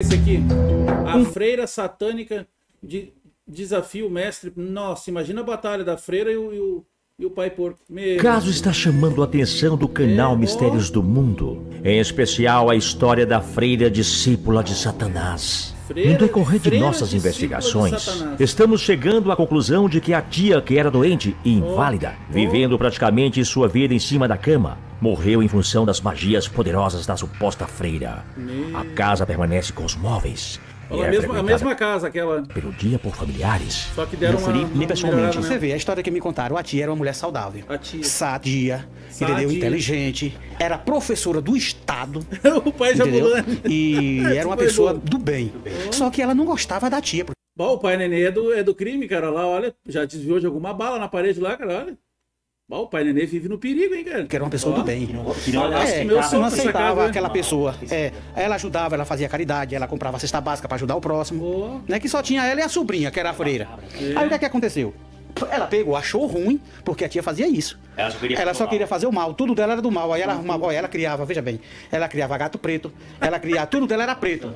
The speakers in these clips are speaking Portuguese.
Esse aqui. A freira satânica de desafio o mestre. Nossa, imagina a batalha da freira e o, e o, e o pai porco. Meu caso está chamando a atenção do canal É, Mistérios do Mundo, em especial a história da freira discípula de Satanás. Freira- no decorrer de nossas de investigações, Satanás. estamos chegando à conclusão de que a tia, que era doente e inválida, vivendo praticamente sua vida em cima da cama, morreu em função das magias poderosas da suposta freira. A casa permanece com os móveis. Olha, a, é mesma, a mesma casa, aquela. pelo dia por familiares. Só que deram uma. uma pessoalmente. melhorada Você vê, a história que me contaram, a tia era uma mulher saudável. A tia. Sadia, Sadia. entendeu? Inteligente. Era professora do Estado. o pai já. E era uma pessoa bom. do bem. Só que ela não gostava da tia. porque Bom, o pai nenê é do, é do crime, cara. Lá, olha, já desviou de alguma bala na parede lá, cara. Olha. Bom, o pai nenê vive no perigo, hein, cara. era uma pessoa Ó. do bem. Aliás, É, meu não aceitava hein? aquela pessoa. É, ela ajudava, ela fazia caridade, ela comprava cesta básica para ajudar o próximo. Ó. Né, que só tinha ela e a sobrinha, que era a freira. Aí o que, é que aconteceu? Ela pegou, achou ruim, porque a tia fazia isso. Ela só queria Ela fazer só o queria fazer o mal, tudo dela era do mal. Aí ela arrumava, olha, ela criava, veja bem, ela criava gato preto, ela criava, tudo dela era preto.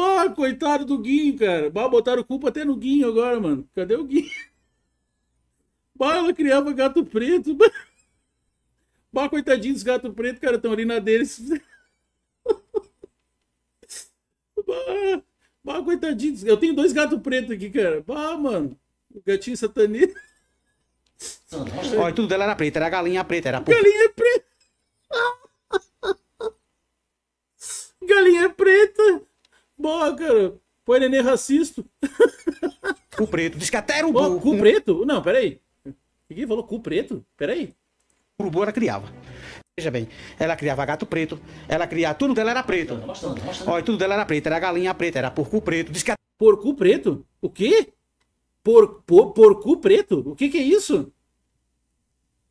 Bah, coitado do Guinho, cara. Bah, botaram culpa até no Guinho agora, mano. Cadê o Guinho? Bah, ela criava gato preto. Bah, bah coitadinho dos gatos pretos, cara, estão ali na deles. Bah, bah, coitadinhos. Eu tenho dois gatos pretos aqui, cara. Bah, mano. O gatinho satanista. Olha, tudo dela era preto, era galinha preta, era porco Galinha preta. Galinha preta. Bah, cara. Põe neném racista. preto. Diz que até era o urubu, cu preto? Não, peraí. O que falou cu preto? Peraí. o urubu ela criava. Veja bem, ela criava gato preto, ela criava, tudo dela era preto. Olha, tudo dela era preto, era galinha preta, era porco preto. Diz que Porco preto? O quê? Por, por, porco preto? O que que é isso?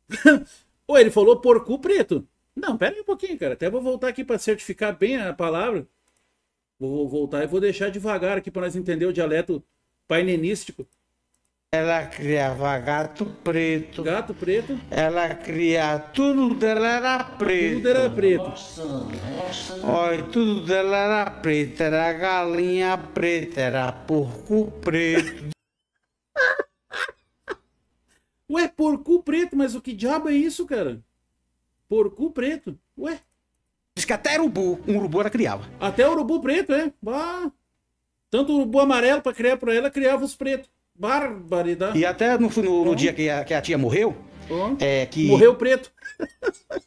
Ô, ele falou porco preto. Não, pera aí um pouquinho, cara. Até vou voltar aqui para certificar bem a palavra. Vou voltar e vou deixar devagar aqui para nós entender o dialeto painenístico. ela criava gato preto, Gato preto, ela criava, tudo dela era preto. tudo era preto. Olha, tudo dela era preto, era galinha preta, era porco preto. Ué, porco preto, mas o que diabo é isso, cara? Porco preto? Ué, que até urubu, um urubu ela criava. até urubu preto, é? Bah. Tanto urubu amarelo para criar para ela, criava os pretos. Barbaridade. E até no, no- no dia que a, que a tia morreu, é que Morreu preto.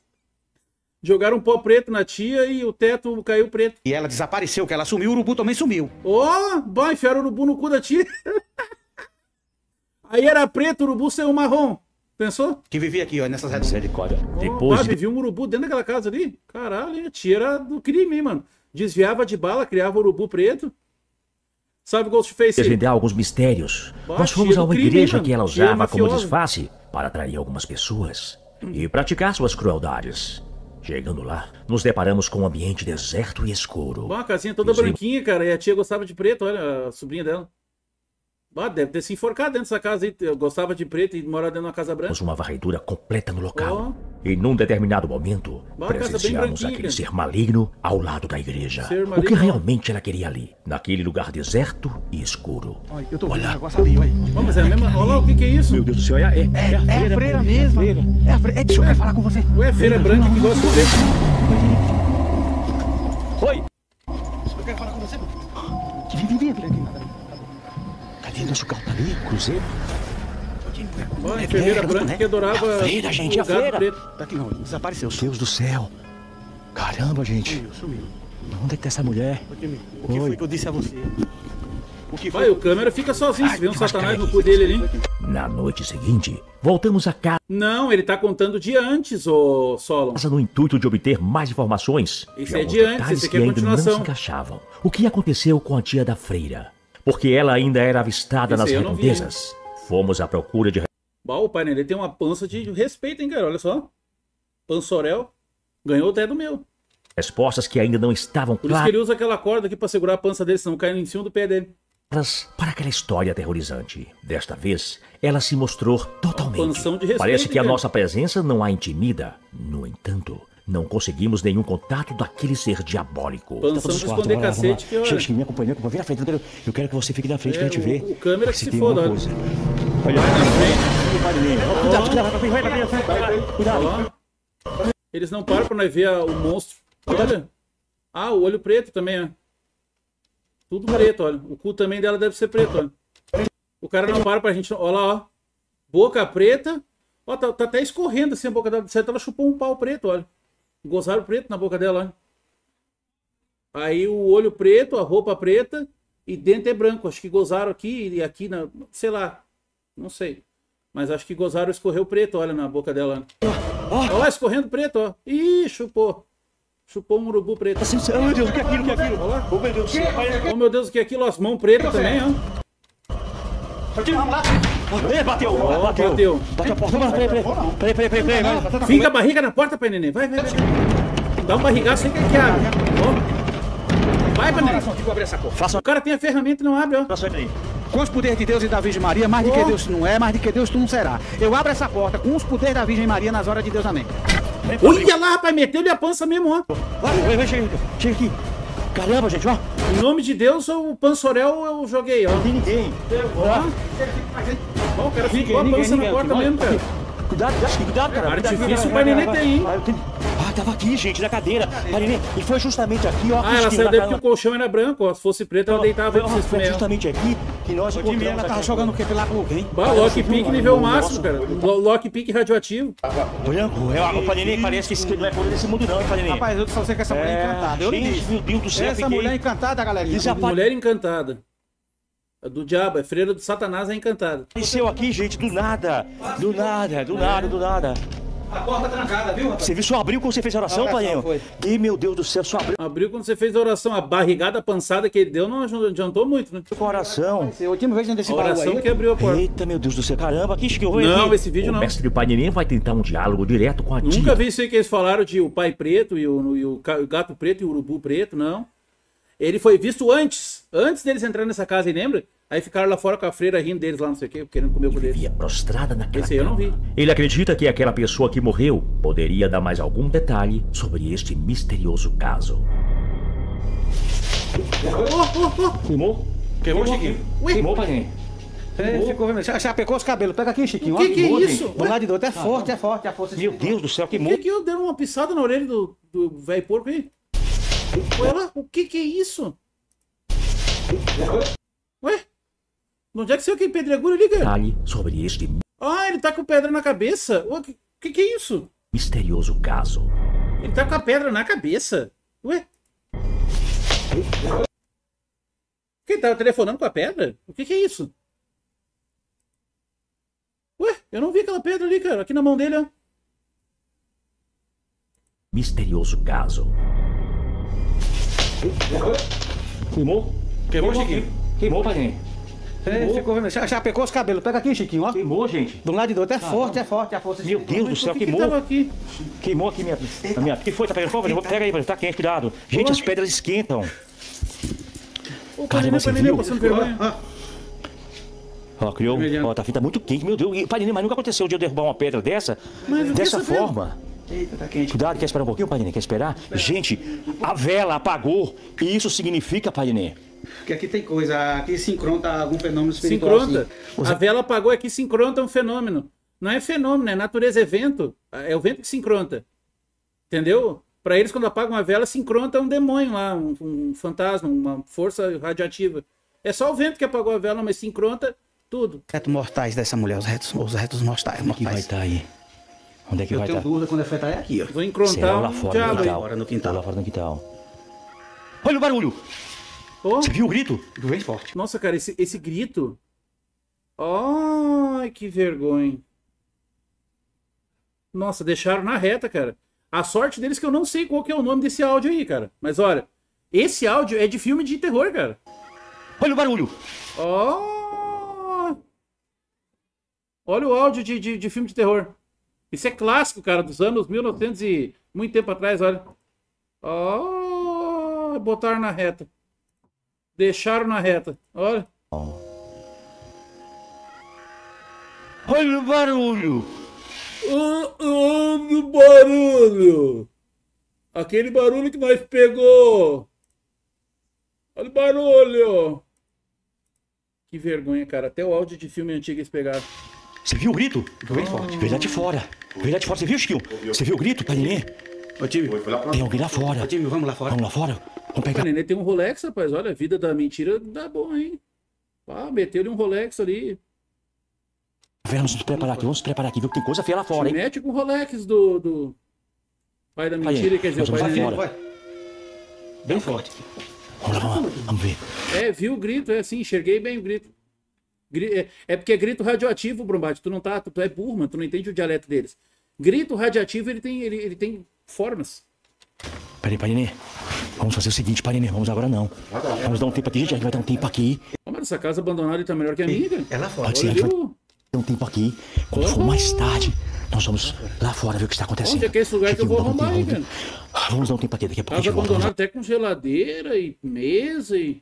Jogaram um pó preto na tia e o teto caiu preto. e ela desapareceu, que ela sumiu, o urubu também sumiu. Ó, oh, enfiaram o urubu no cu da tia. Aí era preto, o urubu saiu marrom. Pensou? Que vivia aqui, ó, nessas redes. Misericórdia. Depois... Depois Ah, de vivia um urubu dentro daquela casa ali. Caralho, hein? a tia era do crime, hein, mano. Desviava de bala, criava urubu preto. Sabe o Ghostface? desvendar alguns mistérios, Bah, nós fomos a uma crime, igreja mano. que ela usava como disfarce para atrair algumas pessoas e praticar suas crueldades. Chegando lá, nos deparamos com um ambiente deserto e escuro. Bah, a casinha toda aí. branquinha, cara. E a tia gostava de preto, olha, a sobrinha dela. Bah, deve ter se enforcado dentro dessa casa aí. Eu gostava de preto e morava dentro de uma casa branca. Temos uma varredura completa no local. E num determinado momento, bem presenciamos aquele ser maligno ao lado da igreja. O que realmente ela queria ali, naquele lugar deserto e escuro. Olha, eu tô vendo Olha. negócio ali, olha. Ó, mas é a mesma. Olha lá, o que que é isso? Deus do céu, é, é, É, a freira mesmo. É a freira. Edson, eu quero falar com você. Ué, feira branca que gosta de preto. Oi! Eu quero falar com você. Vem, vem, vem. Carro tá ali? Cruzeiro? Ó, a enfermeira É, branca né? que adorava É a freira, gente, a preto. Tá aqui não, desapareceu. Deus do céu! Caramba, gente! Sumiu, sumiu. Onde é que tá essa mulher? O que, o que foi que eu disse a você? O que Vai, o câmera fica sozinho. Se vê um satanás no cu dele ali. Na noite seguinte, voltamos a casa Não, ele tá contando dia antes, ô Solon. no intuito de obter mais informações Esse de é de antes, esse aqui que é ainda não continuação. se encaixavam. O que aconteceu com a tia da freira? Porque ela ainda era avistada Esse nas vi, redondezas. Fomos à procura de Bah, o pai dele tem uma pança de respeito, hein, cara? Olha só. Pansorel. Ganhou até do meu. respostas que ainda não estavam Por isso que claras ele usa aquela corda aqui pra segurar a pança dele, senão cai em cima do pé dele. para aquela história aterrorizante. Desta vez, ela se mostrou totalmente. Respeito, Parece que a cara. nossa presença não a intimida. No entanto, não conseguimos nenhum contato daquele ser diabólico. Pensamos em esconder cacete que. Chega, chega, me acompanha, vem na frente. Eu quero, eu quero que você fique na frente É, pra gente o- ver. o câmera que se tem foda, olha. coisa. Olha, vai na frente. Cuidado, cuidado, vai, vai, cuidado. Eles não param pra nós ver a- o monstro. Olha. Ah, o olho preto também, ó. Tudo preto, olha. O cu também dela deve ser preto, olha. O cara não para pra gente. Olha lá, ó. Boca preta. Ó, tá, tá até escorrendo assim a boca dela. Certo, ela chupou um pau preto, olha. Gozaram preto na boca dela, olha. Aí o olho preto, a roupa preta e dente é branco. Acho que gozaram aqui e aqui na. Sei lá. Não sei. Mas acho que gozaram escorreu preto, olha, na boca dela. Olha lá, escorrendo preto, ó. Ih, chupou. Chupou um urubu preto. Assim, oh, meu Deus, o que é aquilo? O que é aquilo? Olha lá. Oh, meu Deus. Oh, meu o que é aquilo? As mãos pretas também, ó. Vamos lá. Bateu, bateu. bateu. Bateu a porta. Vamos lá, peraí, peraí. Peraí, peraí, peraí, peraí. vai. Fica a barriga na porta, pai neném. Vai, vai, vai. Dá um barrigaço aí que que abre. Vai, pai neném. Faça O cara tem a ferramenta e não abre, ó. oração aí. Com os poderes de Deus e da Virgem Maria, mais de que. Deus não é, mais de que Deus tu não será. Eu abro essa porta com os poderes da Virgem Maria nas horas de Deus, amém. Olha lá, rapaz, meteu-lhe a pança mesmo, ó. Vai, vai, vai, chega, chega aqui. Caramba, gente, ó. Em nome de Deus, o pansorel eu joguei, ó. Não tem ninguém. Ó, Ó, o cara ficou a pança na porta mesmo, cara. Cuidado, cuidado, cara. Artifício o vai, tem, hein? Ah, tava aqui, gente, na cadeira. Nenê, e foi justamente aqui, ó. Ah, ela saiu daí porque o colchão era branco, ó. Se fosse preto, ela deitava Foi, justamente aqui que nós De mim, ela encontramos tava jogando o que lá com alguém. Bah, lockpick nível máximo, cara. Lo- Lockpick radioativo. Branco, é, o Pai Nenê parece que esse não é coisa desse mundo não, hein, Pai Nenê? Rapaz, eu só sei que essa mulher é encantada. Eu gente, meu Deus do céu, Essa mulher encantada, galerinha. Isso é a Mulher encantada. É do diabo, é freira do Satanás, é encantada. Apareceu aqui, gente, do nada. Do nada, do nada, do nada. A porta trancada, viu, rapaz? Você viu, só abriu quando você fez a oração, foi. Ih, meu Deus do céu, só abriu Abriu quando você fez a oração. A barrigada pançada que ele deu não adiantou muito, né? com a oração. A última vez desse oração aí. que abriu a porta. Eita, meu Deus do céu, caramba, que que eu vou Não, aqui? esse vídeo o não. mestre Pai Neném vai tentar um diálogo direto com a tia. Nunca vi isso aí que eles falaram de o pai preto e o, e o o gato preto e o urubu preto, não. Ele foi visto antes, antes deles entrarem nessa casa, e lembra? Aí ficaram lá fora com a freira rindo deles lá, não sei o quê, querendo comer o cu deles. Via prostrada naquela Esse aí eu não vi. Ele acredita que aquela pessoa que morreu poderia dar mais algum detalhe sobre este misterioso caso. Queimou? Queimou, Chiquinho. Queimou, Neném? Ele ficou vermelho. Já, já pegou os cabelos. Pega aqui, Chiquinho. O que que é isso? Do lado de outro. É forte, é forte. É forte. Meu Deus do céu, O queimou. que que eu dei uma pisada na orelha do, do velho porco aí? Olha lá, o que que é isso? Ué? Onde é que saiu aquele pedregulho ali, cara? Detalhe sobre este Ah, ele tá com pedra na cabeça. O que, que que é isso? misterioso caso. Ele tá com a pedra na cabeça. Ué? Quem tava telefonando com a pedra? O que que é isso? Ué, eu não vi aquela pedra ali, cara. Aqui na mão dele, ó. Misterioso caso. Queimou? Queimou, Chiquinho. Queimou, Pai Ficou vermelho. Já, já pegou os cabelos. Pega aqui, Chiquinho. Ó. Queimou, gente. Do lado de outro. É forte, é forte. É forte. Meu Deus do céu, que queimou. aqui? Queimou aqui minha. A minha. O que foi? Tá pegando fogo? Pega aí, tá quente, cuidado. Gente, as pedras esquentam. Ô, Cara, Panenê, mas você viu? Ó, criou. Ó, tá, tá muito quente, meu Deus. E, Pai Neném, mas nunca aconteceu de eu derrubar uma pedra dessa? Dessa forma. Eita, tá quente. Cuidado, quer esperar um pouquinho, Pai Neném? Quer esperar? Gente, a vela apagou. E isso significa, Pai Neném, Porque aqui tem coisa. Aqui sincronta algum fenômeno espiritual. Sincronta. assim. A vela apagou aqui, sincronta é um fenômeno. Não é fenômeno, é natureza, é vento. É o vento que sincronta. Entendeu? Para eles, quando apagam a vela, sincronta um demônio lá, um, um fantasma, uma força radioativa. É só o vento que apagou a vela, mas sincronta tudo. Retos mortais dessa mulher. Os retos, os retos mortais. onde é que vai estar aí? Onde é que Eu vai tenho estar? dúvida quando é feita é aqui, ó. Vou encrontar Será lá um fora diabo no quintal. Lá fora no quintal. Olha o barulho! Ô, Você viu o grito? Bem forte. nossa, cara, esse, esse grito. Ai, que vergonha. Nossa, deixaram na reta, cara. A sorte deles é que eu não sei qual que é o nome desse áudio aí, cara. Mas olha, esse áudio é de filme de terror, cara. Olha o barulho! Ó! Olha o áudio de, de, de filme de terror. Isso é clássico, cara, dos anos 1900 e muito tempo atrás, olha. Ó! botaram na reta. Deixaram na reta. Olha. Olha o barulho! Olha o barulho! Aquele barulho que nós pegou. Olha o barulho. Que vergonha, cara. Até o áudio de filme antigo eles pegaram. Você viu o grito? Bem forte. Veio lá de fora. Veio lá de fora. Você viu, Chiquinho? Você viu o grito, Nenê? Ô, time. Tem alguém lá fora. Ô, time, vamos lá fora. Vamos lá fora? Vamos O pegar. Nenê tem um Rolex, rapaz. Olha, a vida da mentira dá bom, hein? Ah, meteu-lhe um Rolex ali. Vamos nos preparar aqui. Vamos nos preparar aqui, viu? Tem coisa feia lá fora, hein? Mete com o Rolex do, do pai da Aí, mentira, quer dizer, o pai fora. Vai. Bem forte. Vamos lá, vamos. Vamos ver. É, viu o grito, é assim, enxerguei bem o grito. Gri- É, é porque é grito radioativo, Brombate. Tu não tá, tu, tu é burro, mano, tu não entende o dialeto deles. Grito radioativo, ele tem, ele, ele tem formas. Peraí, pai Nenê. Vamos fazer o seguinte, pai Nenê. Vamos agora não. Vamos dar um tempo aqui, gente. A gente vai dar um tempo aqui. Mas essa casa abandonada tá melhor que a minha. É lá fora. Pode ser, a gente vai dar um tempo aqui. Quando for mais tarde, nós vamos lá fora ver o que está acontecendo. Onde é que é esse lugar que eu vou um arrumar aí, vamos- Vamos dar um tempo aqui. Daqui a pouco a Casa gente volta. Vamos abandonada até com geladeira e mesa e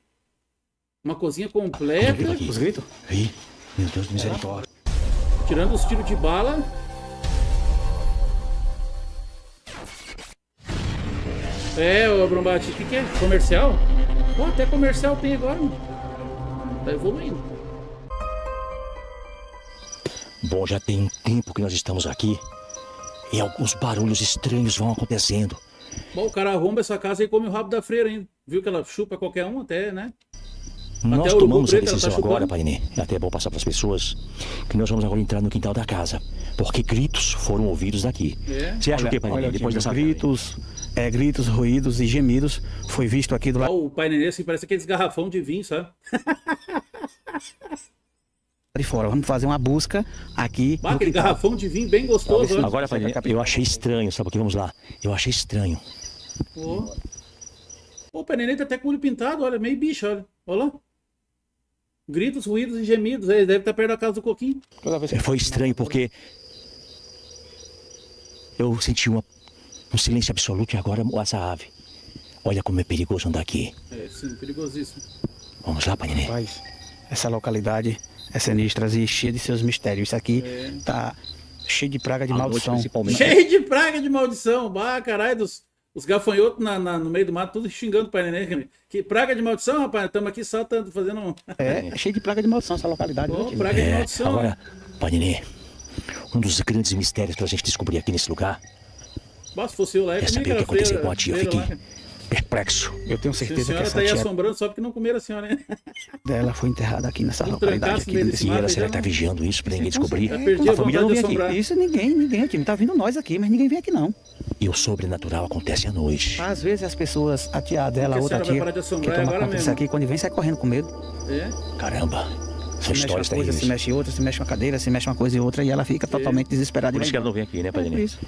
uma cozinha completa, Os gritos? Ih, meu Deus de misericórdia. tirando os tiros de bala. É, ô Brombate, o que, que é? Comercial? Pô, até comercial tem agora, mano. Tá evoluindo. Bom, já tem um tempo que nós estamos aqui e alguns barulhos estranhos vão acontecendo. Bom, o cara arromba essa casa e come o rabo da freira ainda. Viu que ela chupa qualquer um até, né? Nós o tomamos a ela tá decisão agora? Painê. É até bom passar para as pessoas que nós vamos agora entrar no quintal da casa. Porque gritos foram ouvidos daqui. É. Você acha o que? Olha, Depois dessa gritos, é, gritos, ruídos e gemidos foi visto aqui do lado o pai nenê assim, parece aqueles garrafão de vinho, sabe? de fora. Vamos fazer uma busca aqui. Bah, aquele garrafão de vinho bem gostoso, ó. Agora, Painê, eu achei estranho, sabe por quê? Vamos lá. Eu achei estranho. Ó. Pô, o pai nenê tá até com o olho pintado, olha, meio bicho, olha. Olha lá. Gritos, ruídos e gemidos. Ele deve estar perto da casa do Coquinho. É, Foi estranho porque eu senti uma- um silêncio absoluto e agora essa ave. Olha como é perigoso andar aqui. É, sim, perigosíssimo. Vamos lá, Painê. Rapaz, essa localidade é sinistra e cheia de seus mistérios. Isso aqui É. tá cheio de praga de noite, maldição. principalmente. Cheio de praga de maldição. Bah, caralho, dos, os gafanhotos na, na- no meio do mato, tudo xingando o pai nenê. Que praga de maldição, rapaz. Estamos aqui só tanto fazendo um. É, cheio de praga de maldição essa localidade. Time? praga de É, maldição. né? agora, Painê, um dos grandes mistérios pra gente descobrir aqui nesse lugar se fosse eu lá, eu é comia saber o que aconteceu com a tia. Eu cara. perplexo. Eu tenho Se a certeza que senhora essa tá aí tia assombrando só porque não comeram a senhora, né? dela foi enterrada aqui nessa Vamos localidade. trancar-se Aqui desse E mato ela será que tá não- vigiando isso pra ninguém descobrir? A a família não vem aqui. Isso ninguém, ninguém aqui. Não tá vindo nós aqui, mas ninguém vem aqui não. E o sobrenatural acontece à noite. Às vezes as pessoas, a tia dela, a Porque a outra vai tia, de que toma conta disso aqui, quando vem sai correndo com medo. É. Caramba, Se mexe uma coisa, se mexe outra, se mexe uma cadeira, se mexe uma coisa e outra, e ela fica totalmente desesperada. Por isso que ela não vem aqui, né. É por Painê? isso.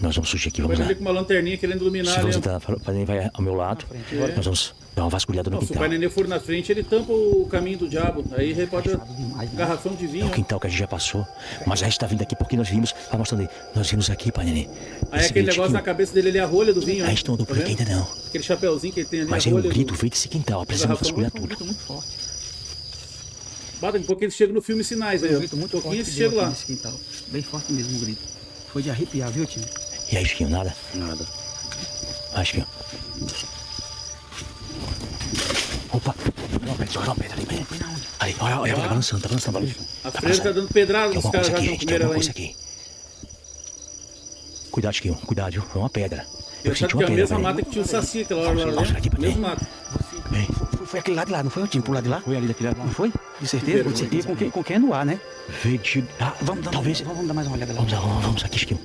Nós vamos surgir aqui, vamos lá. com uma lanterninha querendo iluminar Se você ó. tá, o Painê vai ao meu lado, É. nós vamos dar uma vasculhada no Não, se o quintal. pai nenê for na frente, ele tampa o caminho do diabo. Aí ele pode. Garrafão de É vinho. o ó. quintal que a gente já passou, mas já está vindo aqui porque nós vimos, tá mostrando aí, nós vimos aqui, pai Nenê. Aí aquele negócio na cabeça dele ali é a rolha do vinho. A ó. gente não andou Tá por aqui vendo? ainda não. Aquele chapeuzinho que ele tem ali, Mas a é um grito do... veio desse quintal, precisamos vasculhar tudo. muito forte. Bata, a pouco eles chegam no filme Sinais aí. Um grito muito pouquinho forte eles que chegam aqui lá. nesse quintal. Bem forte mesmo o grito. Foi de arrepiar, viu, time? E aí, Chiquinho, nada? Nada. Vai, Chiquinho. Opa, uma pedra, joga uma pedra ali. Ali, olha, olha, tá balançando, tá balançando, tá balançando. A freira tá dando pedrada nos caras já que não comeram lá aqui. Cuidado, Chiquinho, cuidado, viu? É uma pedra. Eu Eu senti sabe que uma é a pedra, mesma mata que tinha o Saci aquela hora lá, né? Mesmo mato. Vem. Foi, aquele lado de lá, não foi o time pro lado de lá? Foi ali daquele lado. Não foi? De certeza? vergonha. E com quem, com quem é no ar, né? Veio de... Ah, Vamos dar, talvez... vamos, vamos dar mais uma olhada lá. Vamos lá, vamos, vamos aqui, Chiquinho.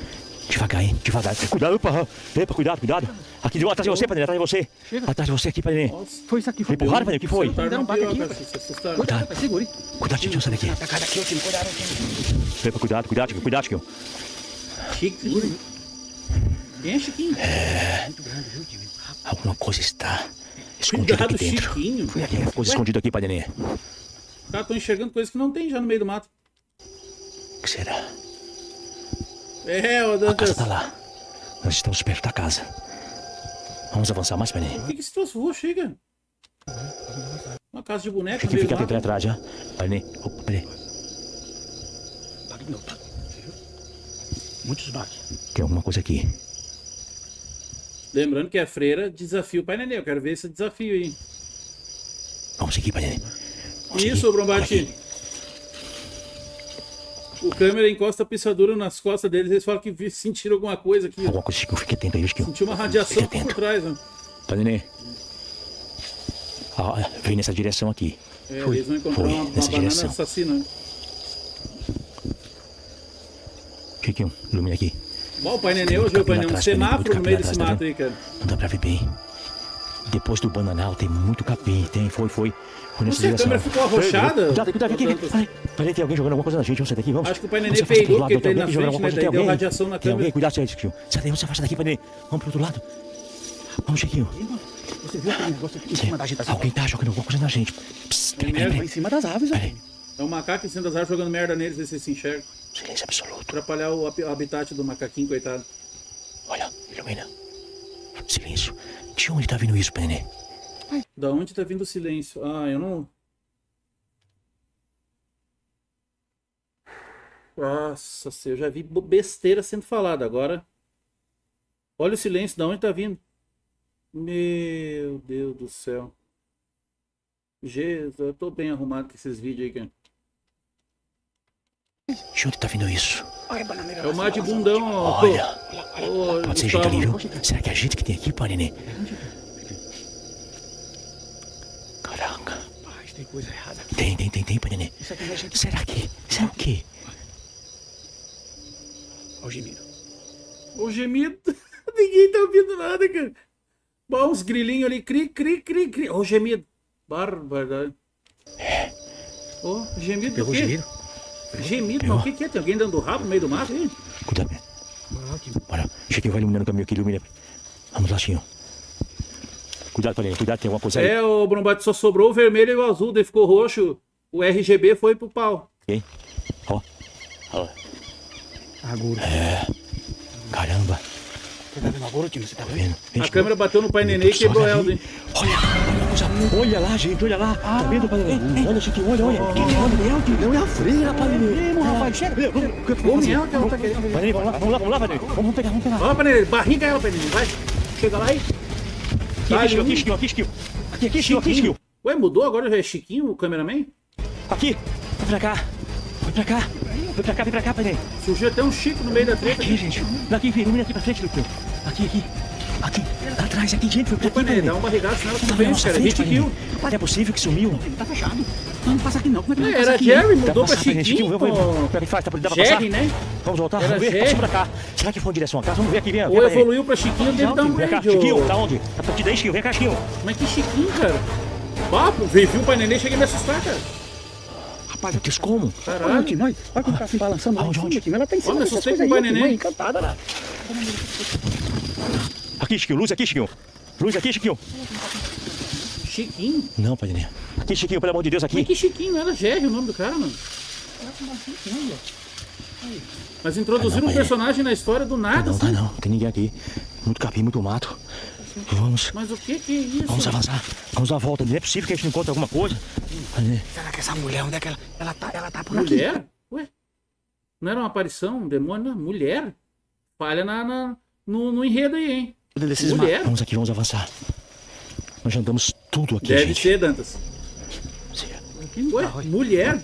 Devagar, hein? Devagar. Cuidado, opa. Epa, cuidado, cuidado. Aqui de atrás de você, Padre, atrás de você. Atrás de você aqui, Padre. Foi isso aqui, foi. Empurraram, Padre, o que foi? Sentaram Deram um baque aqui. Cuidado, rapaz, segure. Cuidado, Chiquinho, sai daqui. Atacado aqui, time, cuidado, time. Epa, cuidado, cuidado, Chiquinho, cuidado, Chiquinho. Chiquinho. Quem é Chiquinho? Muito grande, viu, time? Alguma coisa está escondida Cuidado, aqui dentro. Chiquinho. Foi aqui. Coisa escondida aqui, Padre Nenê. Cara, tô enxergando coisas que não tem já no meio do mato. O que será? É, ô A casa Dantas. tá lá. Nós estamos perto da casa. Vamos avançar mais, Padre Nenê. O que troço roxo aí, cara? Uma casa de boneca no Chiquinho, meio do fica atento atrás, já. Padre Nenê. Opa, tá? Viu? Muitos baques. Tem alguma coisa aqui. Lembrando que a freira desafia o Pai Nenê. Eu quero ver esse desafio aí. Vamos seguir, Pai Nenê. Vamos Isso. Brombati. O câmera encosta a pissadura nas costas deles. Eles falam que sentiram alguma coisa aqui. Alguma coisa, Chiquinho. Fique atento aí, Chiquinho. Sentiu uma radiação por trás. Ó. Pai Nenê. Ah, vem nessa direção aqui. É, Foi, eles vão encontrar foi, uma, uma banana direção. assassina. Chiquinho, ilumina aqui. Bom, o Pai Nenê muito hoje, o Pai Nenê, um semáforo no meio desse mato aí, cara. Não dá pra ver bem. Depois do bananal tem muito capim. Tem, foi, foi. Foi nessa Você, a câmera ficou arrochada? Cuidado, cuidado, aqui. aqui. Peraí, tem alguém jogando alguma coisa na gente. Vamos sair daqui, vamos. Acho que o Pai Nenê peidou, porque ele tá tem aí na frente, alguma né? coisa, Daí deu radiação na Tem alguém? câmera. Cuidado, Chiquinho. Sai daí, vamos se afastar daqui, Pai Nenê. Vamos pro outro lado. Vamos, Chiquinho. Você viu aquele negócio aqui em cima da gente? Alguém tá jogando alguma coisa na gente. Psst, peraí, peraí, em cima das aves, velho. É um macaco em cima das árvores jogando merda neles, ver se eles se enxergam. Silêncio absoluto. Atrapalhar o hab- habitat do macaquinho, coitado. Olha, ilumina. Silêncio. De onde tá vindo isso, Pai Nenê? Da onde tá vindo o silêncio? Ah, eu não. Nossa, eu já vi besteira sendo falada. Agora. Olha o silêncio, da onde tá vindo? Meu Deus do céu. Jesus, eu tô bem arrumado com esses vídeos aí, cara. De onde tá vindo isso? Olha. É o mar de bundão, ó. Olha. Ô, Pode ser gente ali, viu? Será que é a gente que tem aqui, Pai Nenê? Caraca. Tem coisa errada aqui. Tem, tem, tem, tem, é gente. Será que? Será o quê? Olha o gemido. O gemido. Ninguém tá ouvindo nada, cara. Bom, uns grilinhos ali. Cri, cri, cri, cri. Ó, o gemido. Barbaridade. Ó, gemido do Pegou o gemido? Gemido, mas o que, que é? Tem alguém dando rabo no meio do mato aí? Cuidado, né? Bora. Bora. Chiquinho vai iluminando o caminho aqui, ilumina. Vamos lá, Chiquinho. Cuidado, Nenê. Cuidado, tem alguma coisa aí. É, o Brombate só sobrou o vermelho e o azul, daí ficou roxo. O RGB foi pro pau. Hein? Ó. Ó. Agora. Caramba. A Chiquinho. câmera bateu no pai neném e quebrou Olha ela. hein? Olha, olha, olha lá, gente, olha lá. Tá vendo, Pai Nenê? Olha, Chiquinho, olha, olha. É? Olha, é o tio, é a freira, Pai Nenê. Vamos, rapaz, chega. É tá vamos lá, vamos lá, vamos lá, Pai Nenê. Vamos pegar, vamos pegar. Ó, pai neném, barriga ela, pai neném, vai. Chega lá aí. Aqui, Vai, aqui, um. aqui, Chiquinho, aqui. Aqui, Chiquinho, aqui, Chiquinho. Ué, mudou agora? É Chiquinho, o cameraman? Aqui, vem pra cá. Vem pra cá. Vem pra cá, vem pra cá, Pai Nenê. Surgiu até um Chico no meio da treta. Aqui, gente. Daqui, ilumina aqui pra frente, Chiquinho. Aqui, aqui. Aqui, lá atrás, aqui, gente. Foi pra aqui, Nenê. dá uma barrigada, senão ela Tá vence, nossa cara. Hit kill. Não é possível que sumiu. Tá fechado. Não passa aqui não. Como é que não É, passa Era aqui? Jerry, Dá mudou pra. Chiquinho. Pô. Como é que faz? Dá pra dá pra passar? Jerry, né? Vamos voltar, Era vamos ver. Jerry. Passou pra cá. Será que foi em direção à casa? Vamos ver aqui, vem. Ou vem, evoluiu pra Chiquinho, dele dá um Vem cá, grande. Chiquinho, tá onde? A partir daí, Chiquinho. Vem cá, Chiquinho. Mas que Chiquinho, cara? Papo, veio viu o pai neném, cheguei a me assustar, cara. Rapaz, Meu Deus, como? Olha, Caralho. tio, olha, como tá se balançando cima, onde? tio. Ela tá em cima Olha, dessas coisas com o aí, neném. Encantada lá. Aqui, Chiquinho. Luz aqui, Chiquinho. Luz aqui, Chiquinho. Chiquinho? Não, Pai Nenê. Aqui, Chiquinho, pelo amor de Deus, Mas aqui. que Chiquinho? Não era Jerry o nome do cara, mano. Mas introduziram Ah, não, um personagem na história do nada, Não, tá assim. não. Não tem ninguém aqui. Muito capim, muito mato. Vamos. Mas o que que é isso? Vamos avançar. Vamos dar a volta. Não é possível que a gente encontre alguma coisa. Nenê. Será que essa mulher, onde é que ela... Ela tá, ela tá por aqui. Mulher? Ué? Não era uma aparição, um demônio? Não. Mulher? Falha na, na- no, no enredo aí, hein? Mulher? Vamos aqui, vamos avançar. Nós já andamos tudo aqui, Deve gente. ser, Dantas. Sim. Ué, mulher?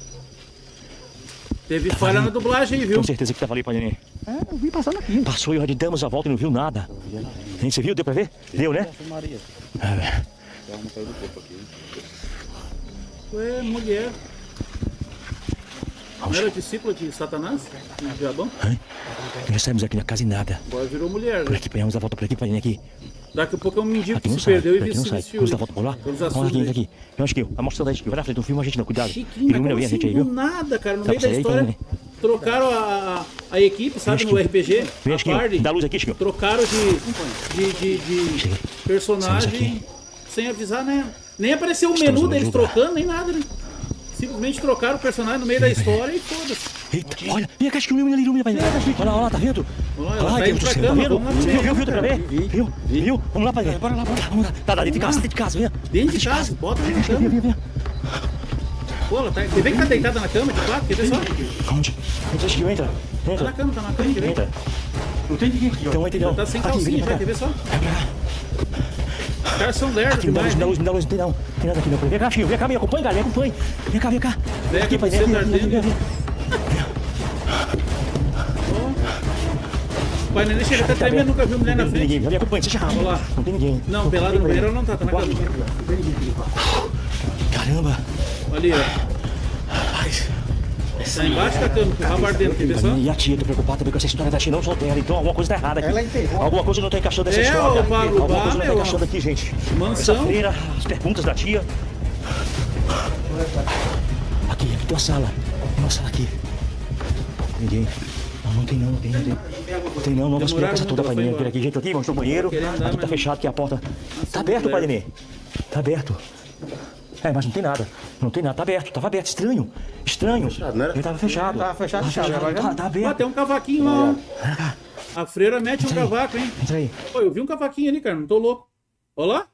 Teve falha na dublagem viu? Tenho certeza que tava ali, Pai Nenê. É, eu vim passando aqui. Passou e nós damos a volta e não viu nada. Nem você viu? Deu pra ver? Deu, né? É, Ué, mulher. Não era discípula de Satanás? De Diabão? Hã? Nós saímos aqui na casa e nada. Agora virou mulher. Por né? aqui, dar a volta por aqui, Pai Nenê, aqui. Daqui a pouco é um mendigo que se perdeu e não se sai. vestiu. Vamos dar a volta por lá? Vamos assuntos aqui. Não, Chiquinho, vai mostrando aí, Chiquinho. Vai na frente, não filma a gente não, cuidado. Chiquinho, Ilumina bem a gente aí, viu? nada, cara. No meio da história, né? trocaram a, a, a equipe, sabe, no. RPG, Vem, a party. dá luz aqui, Chiquinho. Trocaram de, de, de, personagem sem avisar, né? Nem apareceu o menu deles trocando, nem nada, né? Simplesmente trocaram o personagem no meio da história e foda-se. Eita, olha, vem cá, Chiquinho, ilumina ali, ilumina, Pai. Olha lá, olha lá, tá vendo? Olha lá, tá Ai, Deus do céu, tá vendo? Viu, viu, vamos viu, cara. ver? Viu, viu? Vamos lá, Pai. Bora lá, bora lá, vamos lá. Tá, tá dentro de casa, dentro de casa, vem. Dentro de casa, bota na Vem, cama. vem, vem. Pô, ela tá... Você vê que tá deitada na cama, de quatro? Quer ver só? Onde? Entra, Chiquinho, entra. Tá na Entra, cama, tá na cama, quer ver? entra. Não tem ninguém aqui, ó. Então entra, então. Tá sem Aqui, calcinha já, quer cá. ver só? Cá. caras são lerdos Aqui, me dá luz, demais. me dá hein? luz, me dá luz, não tem não. Tem nada aqui não. Vem cá, Chico, vem cá, me acompanha, cara, me acompanha. Vem cá, vem cá. Vem aqui, que pai, vem, tá pai neném chega até tremendo, nunca viu mulher na frente. ninguém, me acompanha, rápido. Vamos lá. Não tem ninguém. Não, pelado no banheiro ela não tá, tá na Bora. cama. Caramba. Ali, ó. Rapaz. Tá embaixo da cama, com o rabo ardendo, quer ver só? E a tia, tô preocupada também com essa história da tia, não só dela. Então alguma coisa tá errada aqui. Ela enterrou. Alguma coisa não tá encaixando dessa É, história. ô, Pablo, alguma coisa não tá encaixando aqui, gente. Mansão. Essa feira, as perguntas da tia. Aqui, aqui tem uma sala. Tem uma sala aqui. Ninguém. Não, não tem não, não tem, não tem. Não tem não, não, vamos subir a Demoraram casa muito, toda, Nenê. embora. Aqui, gente, aqui, vamos no banheiro. Aqui tá fechado aqui a porta. Tá Nossa, aberto. Nenê. Tá aberto. É, mas não tem nada. Não tem nada, tá aberto, tava aberto. Estranho. Estranho. não era? Ele tava fechado. Tava fechado, chave, agora já Tá, não. tá aberto. tem um cavaquinho lá. A freira mete um Entra aí. cavaco, hein? Entra aí. Pô, eu vi um cavaquinho ali, cara, não tô louco. Ó lá.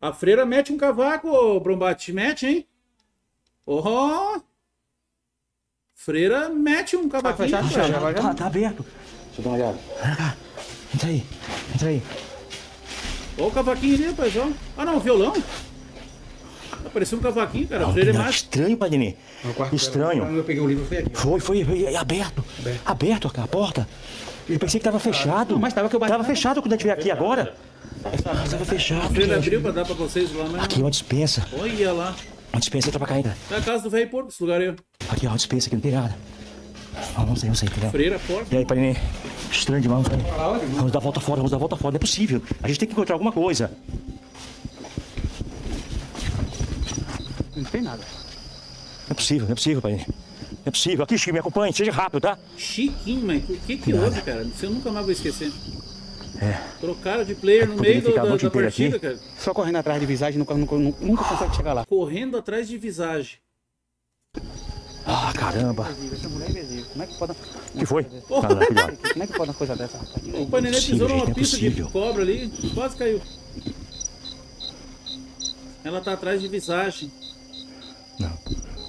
A freira mete um cavaco, ô Brombate. Mete, hein? Ó. Freira mete um cavaquinho. fechado, cara. chave, agora já Tá, não. tá aberto. Deixa eu dar uma olhada. Vem cá. Entra aí. Entra aí. Ó o cavaquinho ali, rapaz, ó. Ah, não, violão. Apareceu um cavaquinho, cara. Não, freira é mais. Estranho. No quarto Estranho. dela, Eu peguei o livro, foi aqui. Foi, foi, foi é aberto. Aberto a porta. Eu pensei que tava fechado. Não, mas tava que eu bati- Tava fechado quando a gente veio aqui agora. Mas tava fechado. A freira abriu pra dar pra vocês lá, mas Aqui, não. uma dispensa. Olha lá. Uma dispensa, entra pra cá, entra. É a casa do velho porco, esse lugar aí. Aqui, ó, uma dispensa aqui, não tem nada. Vamos aí, vamos aí, entendeu? Freira, porta. E aí, pai Nenê? Estranho demais, vamos. Vamos dar a volta fora, vamos dar a volta fora. Não é possível. A gente tem que encontrar alguma coisa. Não tem nada. Não é possível, não é possível, pai Nenê. Não é possível. Aqui, Chico, me acompanhe. Seja rápido, tá? Chiquinho, mas o que que houve, cara? Isso eu nunca mais vou esquecer. É. Trocaram de player no meio do- da, da partida, aqui. cara. Só correndo atrás de visagem, nunca, nunca, nunca consegue chegar lá. Correndo atrás de visagem. Caramba. Essa mulher é invisível. Como é que pode... O que foi? Como é que pode uma coisa dessa, rapaz? O possível, pisou numa é pista de cobra ali, quase caiu. Ela tá atrás de visagem. Não.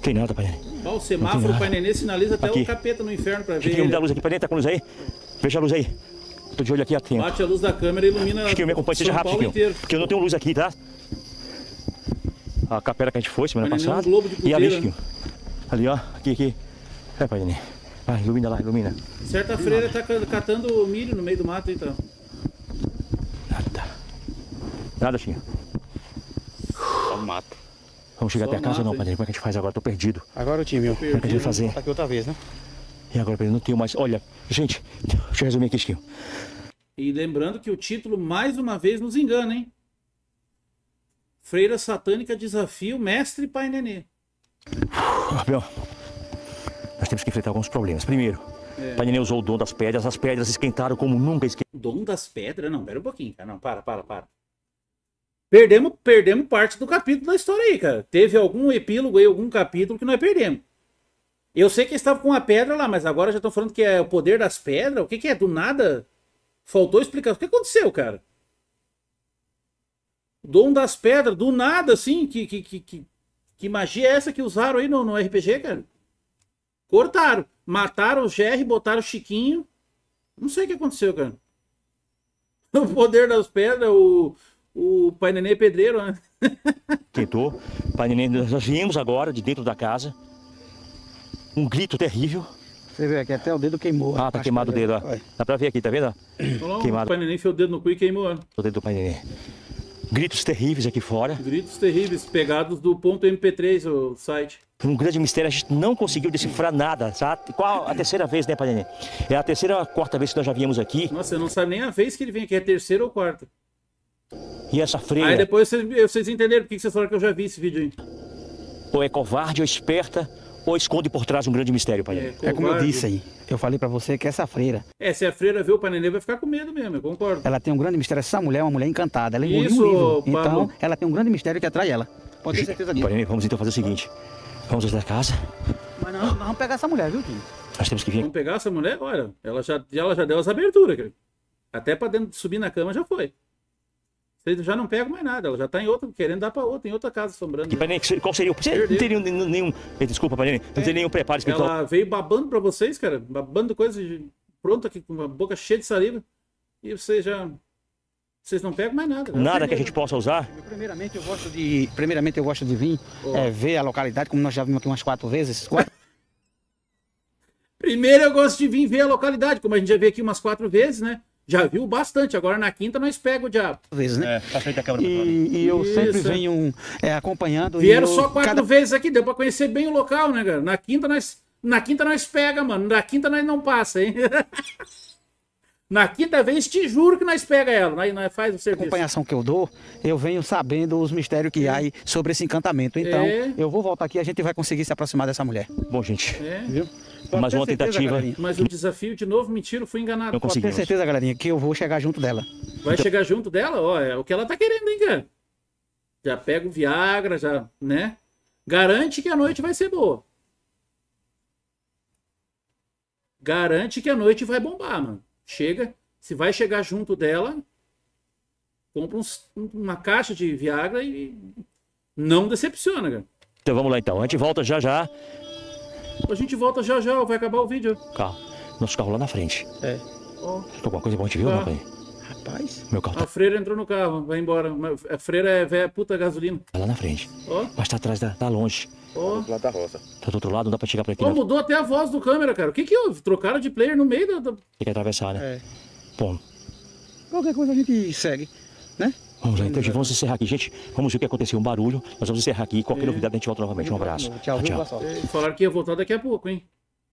Tem nada, pai. Ó, o semáforo, pai Nenê sinaliza até Aqui. o capeta no inferno pra ver. Chiquinho, me dá ele. luz aqui pra dentro, tá com luz aí? Veja a luz aí. Tô de olho aqui atento. Bate a luz da câmera e ilumina Chiquinho, me acompanhe, seja rápido, Chiquinho. inteiro. Porque eu não tenho luz aqui, tá? A capela que a gente foi semana um passada. globo de e ali, Chiquinho. Ali, ó. Aqui, aqui. É, pai Nenê. Vai, ilumina lá, ilumina. Certa freira tá ca- catando milho no meio do mato, então. Nada. Nada, Chiquinho. Só mato. Vamos chegar Só até a casa não, Nenê. Como é que a gente faz agora? Tô perdido. Agora o time, ó. Como é que a gente vai fazer? Tá aqui outra vez, né? E agora, Nenê, não tenho mais... Olha, gente, deixa eu resumir aqui, Chiquinho. E lembrando que o título, mais uma vez, nos engana, hein? Freira Satânica desafia o mestre Pai Nenê. Gabriel, nós temos que enfrentar alguns problemas. Primeiro, É. Pai Nenê usou o dom das pedras. As pedras esquentaram como nunca esquentaram. Dom das pedras? Não, pera um pouquinho, cara. Não, para, para, para. Perdemos, perdemos parte do capítulo da história aí, cara. Teve algum epílogo aí, algum capítulo que nós perdemos. Eu sei que eles estavam com a pedra lá, mas agora já estão falando que é o poder das pedras. O que, que é? Do nada? Faltou explicar. O que aconteceu, cara? Dom das pedras, do nada, assim? Que, que, que, que, que magia é essa que usaram aí no, no RPG, cara? Cortaram. Mataram o GR, botaram o Chiquinho. Não sei o que aconteceu, cara. O poder das pedras, o, o Pai Nenê Pedreiro, né? Esquentou. Pai Nenê, nós viemos agora de dentro da casa. Um grito terrível. Você vê aqui, até o dedo queimou. Ah, tá queimado o dedo, ó. Olha. Dá pra ver aqui, tá vendo? ó? O Queimado. Pai Nenê enfiou o dedo no cu e queimou. né? O dedo do Pai Nenê. Gritos terríveis aqui fora. Gritos terríveis, pegados do ponto MP3, o site. Um grande mistério, a gente não conseguiu decifrar nada, sabe? Qual a terceira vez, né, Pai Nenê? É a terceira, quarta vez que nós já viemos aqui. Nossa, você não sabe nem a vez que ele vem aqui, é terceira ou quarta. E essa Aí freira, depois vocês, vocês entenderam por que vocês falaram que eu já vi esse vídeo aí. ou é covarde, ou esperta, ou esconde por trás um grande mistério, Pai Nenê. É como eu disse aí. Eu falei pra você que essa freira, É, se a freira vê o Pai Nenê, vai ficar com medo mesmo, eu concordo. ela tem um grande mistério. Essa mulher é uma mulher encantada. Ela engoliu Isso, um livro. Pablo. Então, ela tem um grande mistério que atrai ela. Pode ter certeza disso. Pai Nenê, vamos então fazer o seguinte. Vamos até a casa. Mas nós vamos pegar essa mulher, viu, Tim? Nós temos que vir Vamos pegar essa mulher? Olha, ela já, ela já deu as aberturas, cara. Até pra dentro, subir na cama já foi. Vocês já não pegam mais nada, ela já tá em outra, querendo dar pra outra, em outra casa assombrando. E, Pai Nenê, que- qual seria o... Você Perdeu. não teria nenhum... nenhum... eh, Desculpa, Pai Nenê. Não tem nenhum preparo espiritual. Ela veio babando pra vocês, cara, babando coisa de- pronto aqui, com uma boca cheia de saliva. E você já. Vocês não pegam mais nada. cara. Nada que a gente possa usar? Primeiramente eu gosto de, primeiramente eu gosto de vir é, ver a localidade, como nós já vimos aqui umas quatro vezes. Quatro Primeiro eu gosto de vir ver a localidade, como a gente já veio aqui umas quatro vezes, né? Já viu bastante. Agora na quinta nós pega o diabo. vezes, né? É, pra frente da câmera. E, e eu sempre Isso. venho é, acompanhando. e Vieram eu- só quatro cada- vezes aqui, deu pra conhecer bem o local, né, cara? Na quinta nós, na quinta nós pega, mano. Na quinta nós não passa, hein? na quinta vez te juro que nós pega ela, nós, nós faz o serviço. acompanhação que eu dou, eu venho sabendo os mistérios que há aí sobre esse encantamento. Então, É. eu vou voltar aqui e a gente vai conseguir se aproximar dessa mulher. Bom, gente, É. Viu? Mais uma tentativa. galerinha. Mas o desafio, de novo, mentira, fui enganado. Não Pode ter conseguimos. certeza, galerinha, que eu vou chegar junto dela. Vai chegar junto dela, ó, é o que ela tá querendo, hein, cara? Já pega o Viagra, já, né? Garante que a noite vai ser boa. Garante que a noite vai bombar, mano. Chega, se vai chegar junto dela, compra uns- uma caixa de Viagra e não decepciona, cara. Então vamos lá então. A gente volta já já. A gente volta já já, vai acabar o vídeo. Carro. Nosso carro lá na frente. É. Ó, Tem alguma coisa boa a gente viu, Tá. Rapaz. Meu carro a tá freira entrou no carro, vai embora. A freira é velha puta gasolina. lá na frente. Ó, Mas tá atrás, da, tá longe. ó. Lá da roça. Tá do outro lado, não dá pra chegar por aqui. Ó, Não. mudou até a voz do câmera, cara. O que que houve? Trocaram de player no meio da. da- Tem que atravessar, né? É. Bom, Qualquer coisa a gente segue, né? Vamos lá então, gente. Vamos encerrar aqui, gente. Vamos ver o que aconteceu. Um barulho. Nós vamos encerrar aqui. Qualquer novidade a gente volta novamente. Um abraço. Tchau, tchau. Falaram que ia voltar daqui a pouco, hein?